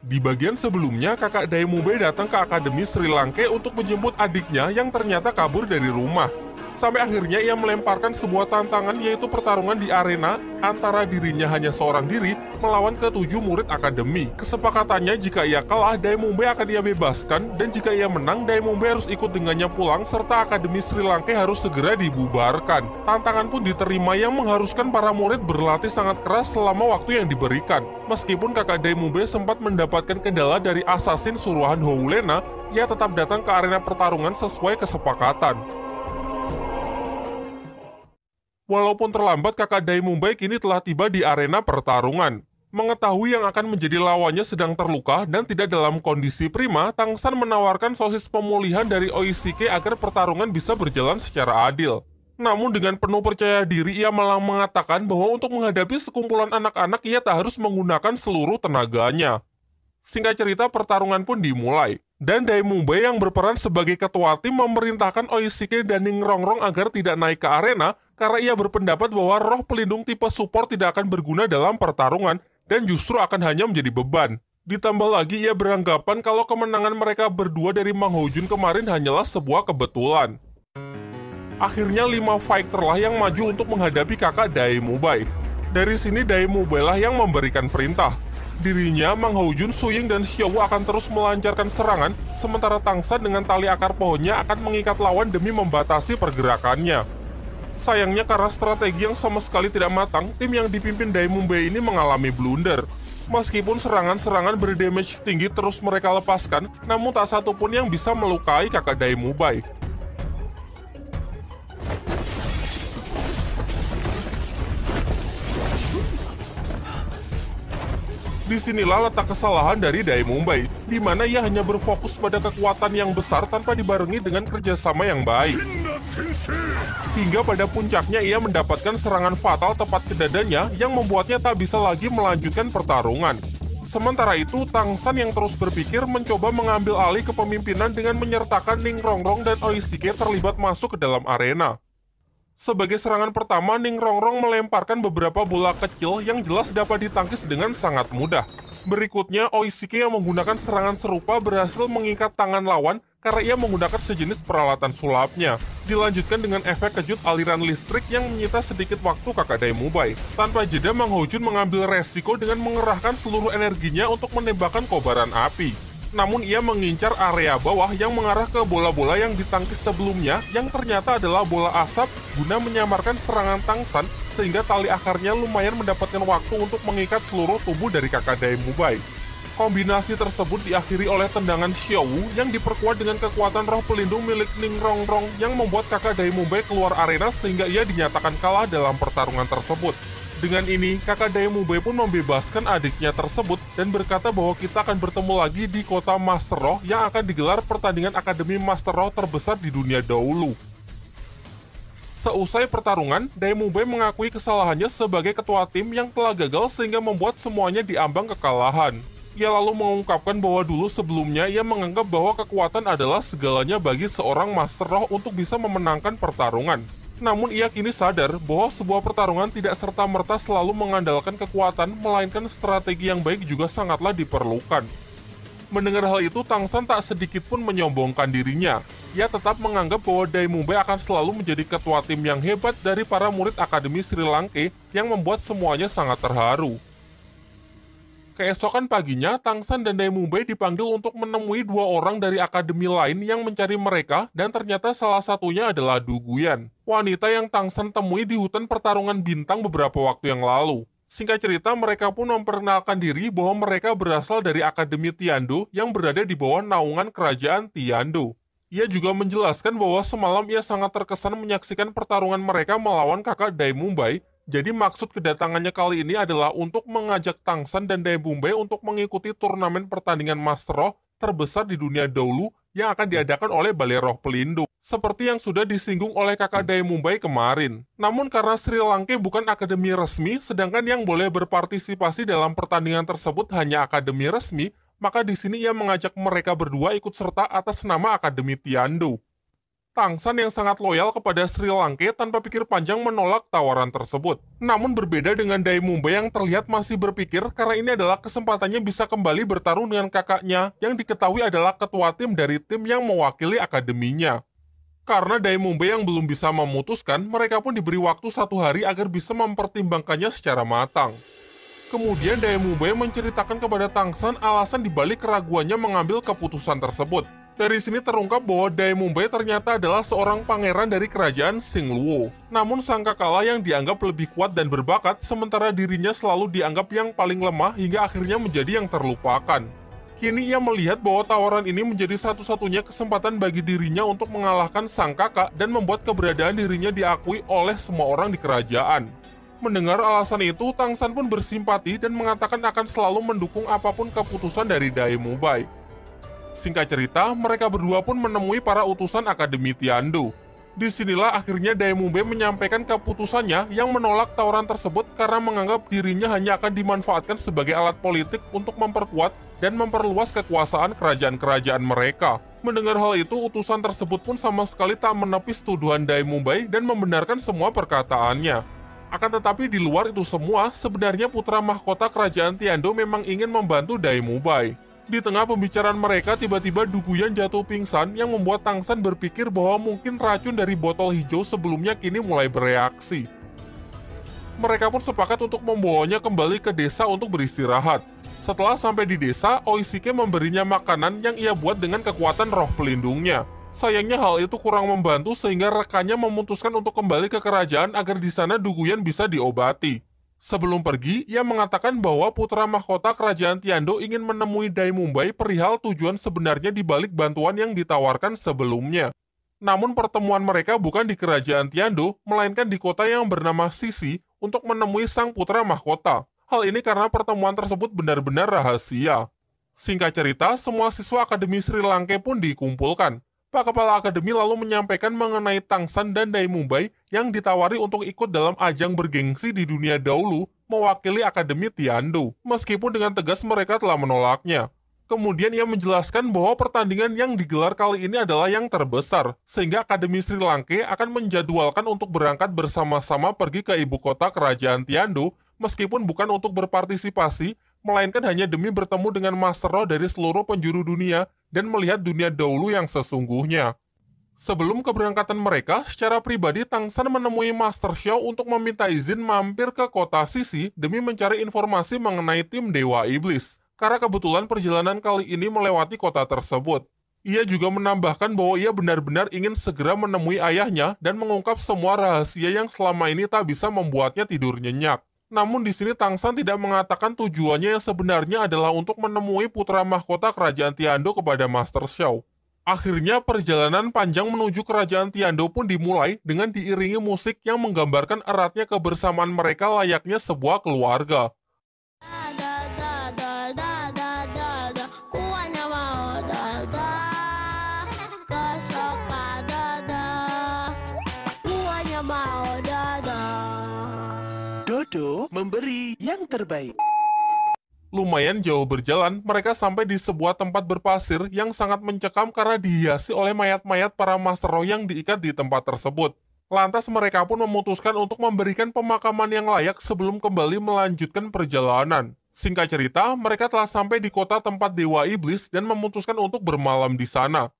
Di bagian sebelumnya, kakak Daemube datang ke Akademi Sri Lanka untuk menjemput adiknya yang ternyata kabur dari rumah. Sampai akhirnya ia melemparkan sebuah tantangan yaitu pertarungan di arena antara dirinya hanya seorang diri melawan ketujuh murid akademi. Kesepakatannya jika ia kalah, Daemumbe akan ia bebaskan dan jika ia menang, Daemumbe harus ikut dengannya pulang serta Akademi Sri Lanka harus segera dibubarkan. Tantangan pun diterima yang mengharuskan para murid berlatih sangat keras selama waktu yang diberikan. Meskipun kakak Daemumbe sempat mendapatkan kendala dari assassin suruhan Houlena, ia tetap datang ke arena pertarungan sesuai kesepakatan. Walaupun terlambat, kakak Dai Mumbai kini telah tiba di arena pertarungan. Mengetahui yang akan menjadi lawannya sedang terluka dan tidak dalam kondisi prima, Tangsan menawarkan sosis pemulihan dari Oishike agar pertarungan bisa berjalan secara adil. Namun dengan penuh percaya diri, ia malah mengatakan bahwa untuk menghadapi sekumpulan anak-anak, ia tak harus menggunakan seluruh tenaganya. Singkat cerita, pertarungan pun dimulai. Dan Dai Mumbai yang berperan sebagai ketua tim memerintahkan Oishike dan Ning Rongrong agar tidak naik ke arena karena ia berpendapat bahwa roh pelindung tipe support tidak akan berguna dalam pertarungan dan justru akan hanya menjadi beban. Ditambah lagi ia beranggapan kalau kemenangan mereka berdua dari Mang Hojun kemarin hanyalah sebuah kebetulan. Akhirnya lima fighter lah yang maju untuk menghadapi kakak Dai Mubai. Dari sini Dai Mubai lah yang memberikan perintah. Dirinya, Mang Hojun, Suying, dan Xiao akan terus melancarkan serangan, sementara Tangsan dengan tali akar pohonnya akan mengikat lawan demi membatasi pergerakannya. Sayangnya karena strategi yang sama sekali tidak matang, tim yang dipimpin Daimumbe ini mengalami blunder. Meskipun serangan-serangan berdamage tinggi terus mereka lepaskan, namun tak satu pun yang bisa melukai kakak Daimubai. Di sinilah letak kesalahan dari Dai Mumbai, di mana ia hanya berfokus pada kekuatan yang besar tanpa dibarengi dengan kerjasama yang baik. Hingga pada puncaknya ia mendapatkan serangan fatal tepat ke dadanya yang membuatnya tak bisa lagi melanjutkan pertarungan. Sementara itu, Tang San yang terus berpikir mencoba mengambil alih kepemimpinan dengan menyertakan Ning Rongrong dan Oishike terlibat masuk ke dalam arena. Sebagai serangan pertama, Ning Rongrong melemparkan beberapa bola kecil yang jelas dapat ditangkis dengan sangat mudah. Berikutnya, Oishike yang menggunakan serangan serupa berhasil mengikat tangan lawan karena ia menggunakan sejenis peralatan sulapnya. Dilanjutkan dengan efek kejut aliran listrik yang menyita sedikit waktu kakak Daimubai. Tanpa jeda, Mang Hojun mengambil resiko dengan mengerahkan seluruh energinya untuk menembakkan kobaran api namun ia mengincar area bawah yang mengarah ke bola-bola yang ditangkis sebelumnya yang ternyata adalah bola asap guna menyamarkan serangan Tangsan sehingga tali akarnya lumayan mendapatkan waktu untuk mengikat seluruh tubuh dari kakak Mubai. Kombinasi tersebut diakhiri oleh tendangan Xiaowu yang diperkuat dengan kekuatan roh pelindung milik Ning Rongrong yang membuat kakak Mubai keluar arena sehingga ia dinyatakan kalah dalam pertarungan tersebut. Dengan ini, kakak Daemube pun membebaskan adiknya tersebut dan berkata bahwa kita akan bertemu lagi di kota Master Roh yang akan digelar pertandingan Akademi Master Roh terbesar di dunia dahulu. Seusai pertarungan, Daemube mengakui kesalahannya sebagai ketua tim yang telah gagal sehingga membuat semuanya diambang kekalahan. Ia lalu mengungkapkan bahwa dulu sebelumnya ia menganggap bahwa kekuatan adalah segalanya bagi seorang Master Roh untuk bisa memenangkan pertarungan. Namun ia kini sadar bahwa sebuah pertarungan tidak serta-merta selalu mengandalkan kekuatan, melainkan strategi yang baik juga sangatlah diperlukan. Mendengar hal itu, Tangsan tak sedikit pun menyombongkan dirinya. Ia tetap menganggap bahwa Dai Mumbai akan selalu menjadi ketua tim yang hebat dari para murid Akademi Sri Lanka yang membuat semuanya sangat terharu. Keesokan paginya, Tangsan dan Mumbai dipanggil untuk menemui dua orang dari akademi lain yang mencari mereka dan ternyata salah satunya adalah Duguyan, wanita yang Tangsan temui di hutan pertarungan bintang beberapa waktu yang lalu. Singkat cerita, mereka pun memperkenalkan diri bahwa mereka berasal dari Akademi Tiando yang berada di bawah naungan kerajaan Tiando. Ia juga menjelaskan bahwa semalam ia sangat terkesan menyaksikan pertarungan mereka melawan kakak Dai Mumbai jadi maksud kedatangannya kali ini adalah untuk mengajak Tangsan dan Bumbai untuk mengikuti turnamen pertandingan Master Roh terbesar di dunia dahulu yang akan diadakan oleh Balai Roh Pelindung. Seperti yang sudah disinggung oleh kakak Mumbai kemarin. Namun karena Sri Lanka bukan akademi resmi, sedangkan yang boleh berpartisipasi dalam pertandingan tersebut hanya akademi resmi, maka di sini ia mengajak mereka berdua ikut serta atas nama Akademi Tiando. Tangsan yang sangat loyal kepada Sri Lanka tanpa pikir panjang menolak tawaran tersebut. Namun berbeda dengan Dai Mumbai yang terlihat masih berpikir karena ini adalah kesempatannya bisa kembali bertarung dengan kakaknya yang diketahui adalah ketua tim dari tim yang mewakili akademinya. Karena Dai Mumbai yang belum bisa memutuskan, mereka pun diberi waktu satu hari agar bisa mempertimbangkannya secara matang. Kemudian Dai Mumbai menceritakan kepada Tangsan alasan dibalik keraguannya mengambil keputusan tersebut. Dari sini terungkap bahwa Dai Mumbai ternyata adalah seorang pangeran dari kerajaan Singluo. Namun sang kakala yang dianggap lebih kuat dan berbakat, sementara dirinya selalu dianggap yang paling lemah hingga akhirnya menjadi yang terlupakan. Kini ia melihat bahwa tawaran ini menjadi satu-satunya kesempatan bagi dirinya untuk mengalahkan sang kakak dan membuat keberadaan dirinya diakui oleh semua orang di kerajaan. Mendengar alasan itu, Tangsan pun bersimpati dan mengatakan akan selalu mendukung apa pun keputusan dari Dai Mumbai. Singkat cerita, mereka berdua pun menemui para utusan Akademi Tiandu. Di sinilah akhirnya Dai Mumbai menyampaikan keputusannya yang menolak tawaran tersebut karena menganggap dirinya hanya akan dimanfaatkan sebagai alat politik untuk memperkuat dan memperluas kekuasaan kerajaan-kerajaan mereka. Mendengar hal itu, utusan tersebut pun sama sekali tak menepis tuduhan Dai dan membenarkan semua perkataannya. Akan tetapi di luar itu semua, sebenarnya putra mahkota kerajaan Tiando memang ingin membantu Dai Mumbai. Di tengah pembicaraan mereka, tiba-tiba Duguyan jatuh pingsan yang membuat Tangsan berpikir bahwa mungkin racun dari botol hijau sebelumnya kini mulai bereaksi. Mereka pun sepakat untuk membawanya kembali ke desa untuk beristirahat. Setelah sampai di desa, Oishike memberinya makanan yang ia buat dengan kekuatan roh pelindungnya. Sayangnya hal itu kurang membantu sehingga rekannya memutuskan untuk kembali ke kerajaan agar di sana Duguyan bisa diobati. Sebelum pergi, ia mengatakan bahwa putra mahkota kerajaan Tiando ingin menemui Dai Mumbai perihal tujuan sebenarnya di balik bantuan yang ditawarkan sebelumnya. Namun pertemuan mereka bukan di kerajaan Tiando, melainkan di kota yang bernama Sisi untuk menemui sang putra mahkota. Hal ini karena pertemuan tersebut benar-benar rahasia. Singkat cerita, semua siswa Akademi Sri Lanka pun dikumpulkan. Pak Kepala Akademi lalu menyampaikan mengenai Tangsan dan Dai Mumbai yang ditawari untuk ikut dalam ajang bergengsi di dunia dahulu mewakili Akademi Tiandu, meskipun dengan tegas mereka telah menolaknya. Kemudian ia menjelaskan bahwa pertandingan yang digelar kali ini adalah yang terbesar, sehingga Akademi Sri Lanka akan menjadwalkan untuk berangkat bersama-sama pergi ke ibu kota kerajaan Tiandu, meskipun bukan untuk berpartisipasi, melainkan hanya demi bertemu dengan Master Roh dari seluruh penjuru dunia dan melihat dunia dahulu yang sesungguhnya. Sebelum keberangkatan mereka, secara pribadi Tangsan menemui Master Xiao untuk meminta izin mampir ke kota Sisi demi mencari informasi mengenai tim Dewa Iblis, karena kebetulan perjalanan kali ini melewati kota tersebut. Ia juga menambahkan bahwa ia benar-benar ingin segera menemui ayahnya dan mengungkap semua rahasia yang selama ini tak bisa membuatnya tidur nyenyak. Namun di sini Tangsan tidak mengatakan tujuannya yang sebenarnya adalah untuk menemui putra mahkota kerajaan Tiando kepada Master Xiao. Akhirnya perjalanan panjang menuju kerajaan Tiando pun dimulai dengan diiringi musik yang menggambarkan eratnya kebersamaan mereka layaknya sebuah keluarga. Memberi yang terbaik. Lumayan jauh berjalan, mereka sampai di sebuah tempat berpasir yang sangat mencekam karena dihiasi oleh mayat-mayat para master roh yang diikat di tempat tersebut. Lantas mereka pun memutuskan untuk memberikan pemakaman yang layak sebelum kembali melanjutkan perjalanan. Singkat cerita, mereka telah sampai di kota tempat Dewa Iblis dan memutuskan untuk bermalam di sana.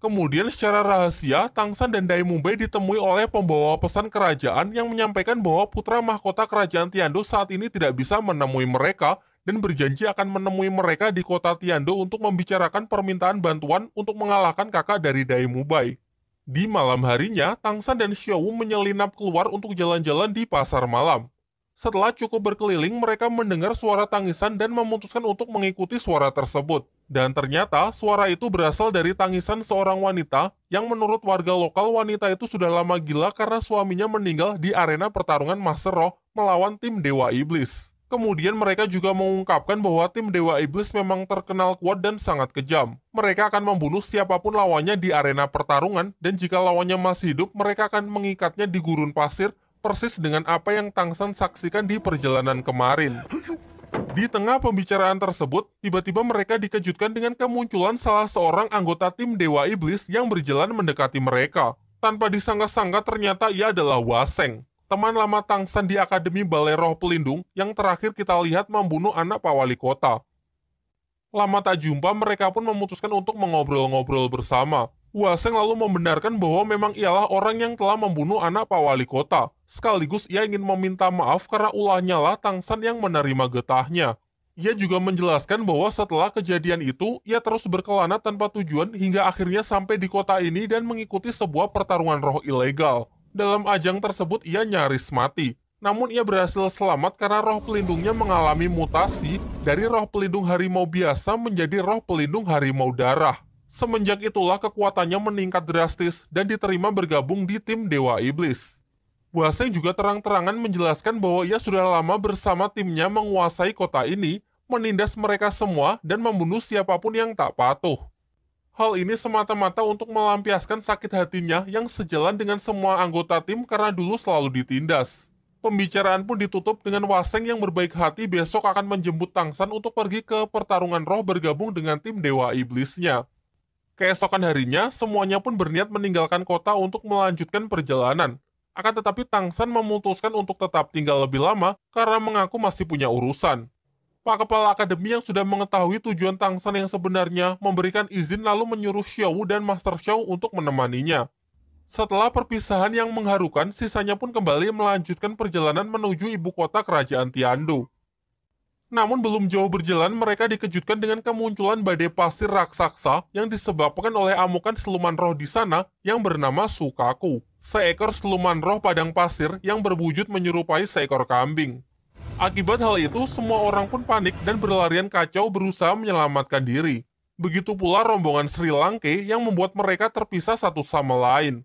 Kemudian secara rahasia, Tangsan dan Dai Mumbai ditemui oleh pembawa pesan kerajaan yang menyampaikan bahwa putra mahkota kerajaan Tiando saat ini tidak bisa menemui mereka dan berjanji akan menemui mereka di kota Tiando untuk membicarakan permintaan bantuan untuk mengalahkan kakak dari Dai Mumbai. Di malam harinya, Tangsan dan Xiao menyelinap keluar untuk jalan-jalan di pasar malam. Setelah cukup berkeliling, mereka mendengar suara tangisan dan memutuskan untuk mengikuti suara tersebut. Dan ternyata suara itu berasal dari tangisan seorang wanita yang menurut warga lokal wanita itu sudah lama gila karena suaminya meninggal di arena pertarungan Master Roh melawan tim Dewa Iblis. Kemudian mereka juga mengungkapkan bahwa tim Dewa Iblis memang terkenal kuat dan sangat kejam. Mereka akan membunuh siapa pun lawannya di arena pertarungan dan jika lawannya masih hidup, mereka akan mengikatnya di gurun pasir persis dengan apa yang Tangsan saksikan di perjalanan kemarin. Di tengah pembicaraan tersebut, tiba-tiba mereka dikejutkan dengan kemunculan salah seorang anggota tim Dewa Iblis yang berjalan mendekati mereka. Tanpa disangka-sangka ternyata ia adalah Waseng, teman lama Tangsan di Akademi Balai Roh Pelindung yang terakhir kita lihat membunuh anak Pak Wali Kota. Lama tak jumpa, mereka pun memutuskan untuk mengobrol-ngobrol bersama. Waseng lalu membenarkan bahwa memang ialah orang yang telah membunuh anak Pak Wali Kota. Sekaligus ia ingin meminta maaf karena ulahnya lah Tangsan yang menerima getahnya. Ia juga menjelaskan bahwa setelah kejadian itu, ia terus berkelana tanpa tujuan hingga akhirnya sampai di kota ini dan mengikuti sebuah pertarungan roh ilegal. Dalam ajang tersebut ia nyaris mati, namun ia berhasil selamat karena roh pelindungnya mengalami mutasi dari roh pelindung harimau biasa menjadi roh pelindung harimau darah. Semenjak itulah kekuatannya meningkat drastis dan diterima bergabung di tim Dewa Iblis. Waseng juga terang-terangan menjelaskan bahwa ia sudah lama bersama timnya menguasai kota ini, menindas mereka semua dan membunuh siapa pun yang tak patuh. Hal ini semata-mata untuk melampiaskan sakit hatinya yang sejalan dengan semua anggota tim karena dulu selalu ditindas. Pembicaraan pun ditutup dengan Waseng yang berbaik hati besok akan menjemput Tangsan untuk pergi ke pertarungan roh bergabung dengan tim Dewa Iblisnya. Keesokan harinya, semuanya pun berniat meninggalkan kota untuk melanjutkan perjalanan. Akan tetapi Tangsan memutuskan untuk tetap tinggal lebih lama karena mengaku masih punya urusan. Pak Kepala Akademi yang sudah mengetahui tujuan Tangsan yang sebenarnya memberikan izin lalu menyuruh Xiao dan Master Xiao untuk menemaninya. Setelah perpisahan yang mengharukan, sisanya pun kembali melanjutkan perjalanan menuju ibu kota kerajaan Tiandu. Namun belum jauh berjalan, mereka dikejutkan dengan kemunculan badai pasir raksasa yang disebabkan oleh amukan siluman roh di sana yang bernama Sukaku, seekor siluman roh padang pasir yang berwujud menyerupai seekor kambing. Akibat hal itu, semua orang pun panik dan berlarian kacau berusaha menyelamatkan diri. Begitu pula rombongan Sri Lanka yang membuat mereka terpisah satu sama lain.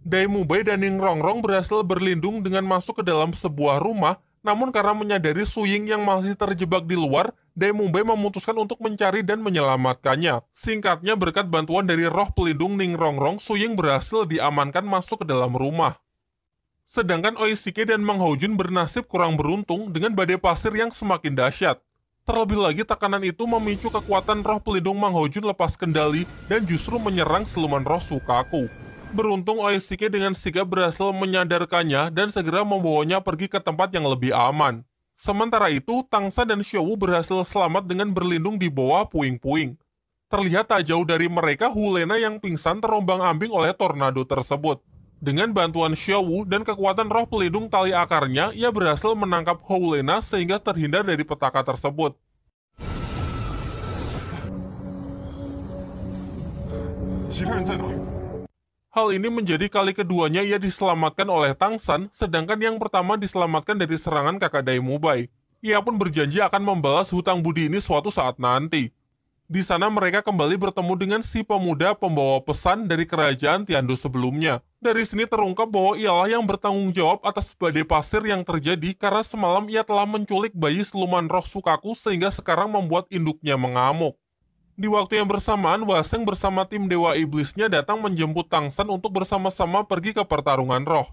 Daimubai dan Ning Rongrong berhasil berlindung dengan masuk ke dalam sebuah rumah namun karena menyadari Suying yang masih terjebak di luar, Dai Mumbai memutuskan untuk mencari dan menyelamatkannya. Singkatnya berkat bantuan dari roh pelindung Ning Rongrong, Suying berhasil diamankan masuk ke dalam rumah. Sedangkan Oishike dan Mang Hojun bernasib kurang beruntung dengan badai pasir yang semakin dahsyat. Terlebih lagi tekanan itu memicu kekuatan roh pelindung Mang Hojun lepas kendali dan justru menyerang siluman roh Sukaku. Beruntung Oishike dengan sigap berhasil menyadarkannya dan segera membawanya pergi ke tempat yang lebih aman. Sementara itu, Tangsa dan Xiaowu berhasil selamat dengan berlindung di bawah puing-puing. Terlihat tak jauh dari mereka Hulena yang pingsan terombang-ambing oleh tornado tersebut. Dengan bantuan Xiaowu dan kekuatan roh pelindung tali akarnya, ia berhasil menangkap Hulena sehingga terhindar dari petaka tersebut. Hal ini menjadi kali keduanya ia diselamatkan oleh Tangsan, sedangkan yang pertama diselamatkan dari serangan kakak Daimubai. Ia pun berjanji akan membalas hutang budi ini suatu saat nanti. Di sana mereka kembali bertemu dengan si pemuda pembawa pesan dari kerajaan Tiandu sebelumnya. Dari sini terungkap bahwa ialah yang bertanggung jawab atas badai pasir yang terjadi karena semalam ia telah menculik bayi seluman roh Sukaku sehingga sekarang membuat induknya mengamuk. Di waktu yang bersamaan, Waseng bersama tim Dewa Iblisnya datang menjemput Tangsan untuk bersama-sama pergi ke pertarungan roh.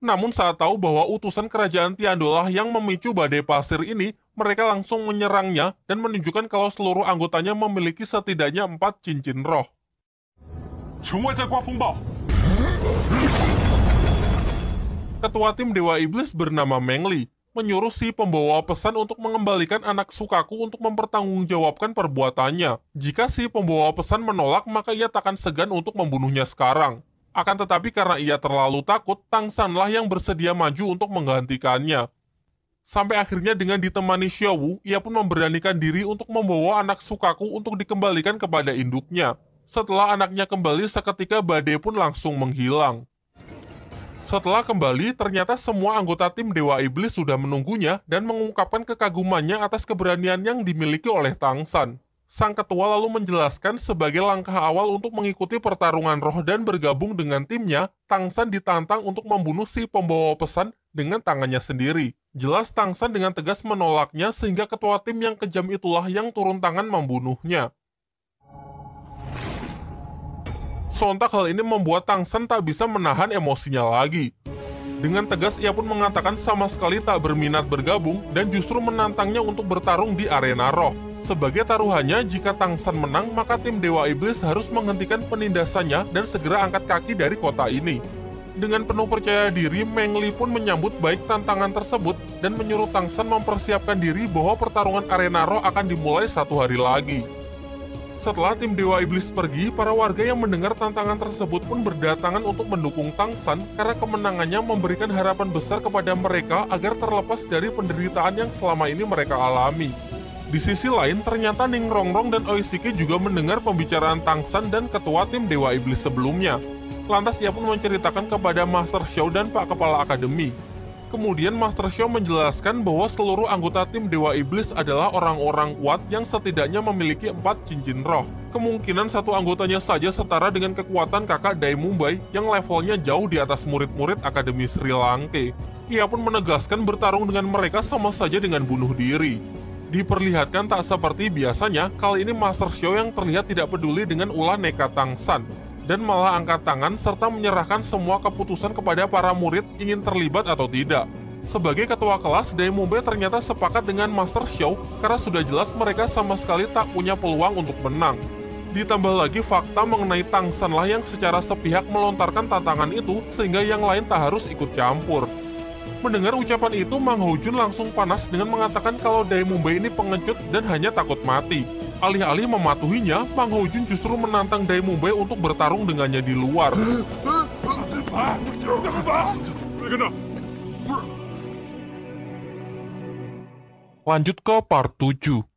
Namun saat tahu bahwa utusan kerajaan Tiandolah yang memicu badai pasir ini, mereka langsung menyerangnya dan menunjukkan kalau seluruh anggotanya memiliki setidaknya empat cincin roh. Ketua tim Dewa Iblis bernama Mengli menyuruh si pembawa pesan untuk mengembalikan anak Sukaku untuk mempertanggungjawabkan perbuatannya. Jika si pembawa pesan menolak, maka ia takkan segan untuk membunuhnya sekarang. Akan tetapi karena ia terlalu takut, Tangsanlah yang bersedia maju untuk menggantikannya. Sampai akhirnya dengan ditemani Xiaowu, ia pun memberanikan diri untuk membawa anak Sukaku untuk dikembalikan kepada induknya. Setelah anaknya kembali, seketika badai pun langsung menghilang. Setelah kembali, ternyata semua anggota tim Dewa Iblis sudah menunggunya dan mengungkapkan kekagumannya atas keberanian yang dimiliki oleh Tangsan. Sang ketua lalu menjelaskan sebagai langkah awal untuk mengikuti pertarungan roh dan bergabung dengan timnya, Tangsan ditantang untuk membunuh si pembawa pesan dengan tangannya sendiri. Jelas Tangsan dengan tegas menolaknya sehingga ketua tim yang kejam itulah yang turun tangan membunuhnya. Sontak hal ini membuat Tangsan tak bisa menahan emosinya lagi. Dengan tegas ia pun mengatakan sama sekali tak berminat bergabung dan justru menantangnya untuk bertarung di arena roh. Sebagai taruhannya, jika Tang San menang, maka tim Dewa Iblis harus menghentikan penindasannya dan segera angkat kaki dari kota ini. Dengan penuh percaya diri, Meng Li pun menyambut baik tantangan tersebut dan menyuruh Tang San mempersiapkan diri bahwa pertarungan arena roh akan dimulai satu hari lagi. Setelah tim Dewa Iblis pergi, para warga yang mendengar tantangan tersebut pun berdatangan untuk mendukung Tang San karena kemenangannya memberikan harapan besar kepada mereka agar terlepas dari penderitaan yang selama ini mereka alami. Di sisi lain, ternyata Ning Rongrong dan Oishiki juga mendengar pembicaraan Tang San dan ketua tim Dewa Iblis sebelumnya. Lantas ia pun menceritakan kepada Master Xiao dan Pak Kepala Akademi Kemudian Master Show menjelaskan bahwa seluruh anggota tim Dewa Iblis adalah orang-orang kuat yang setidaknya memiliki empat cincin roh. Kemungkinan satu anggotanya saja setara dengan kekuatan kakak Dai Mumbai yang levelnya jauh di atas murid-murid Akademi Sri Lanka. Ia pun menegaskan bertarung dengan mereka sama saja dengan bunuh diri. Diperlihatkan tak seperti biasanya, kali ini Master Show yang terlihat tidak peduli dengan ulah nekat Tang San dan malah angkat tangan serta menyerahkan semua keputusan kepada para murid ingin terlibat atau tidak. Sebagai ketua kelas, Daimumbe ternyata sepakat dengan Master Show karena sudah jelas mereka sama sekali tak punya peluang untuk menang. Ditambah lagi fakta mengenai Tang San lah yang secara sepihak melontarkan tantangan itu sehingga yang lain tak harus ikut campur. Mendengar ucapan itu, Mang Hojun langsung panas dengan mengatakan kalau Daimumbe ini pengecut dan hanya takut mati. Alih-alih mematuhinya, Mang Hojun justru menantang Dai Mumbai untuk bertarung dengannya di luar. Lanjut ke part 7.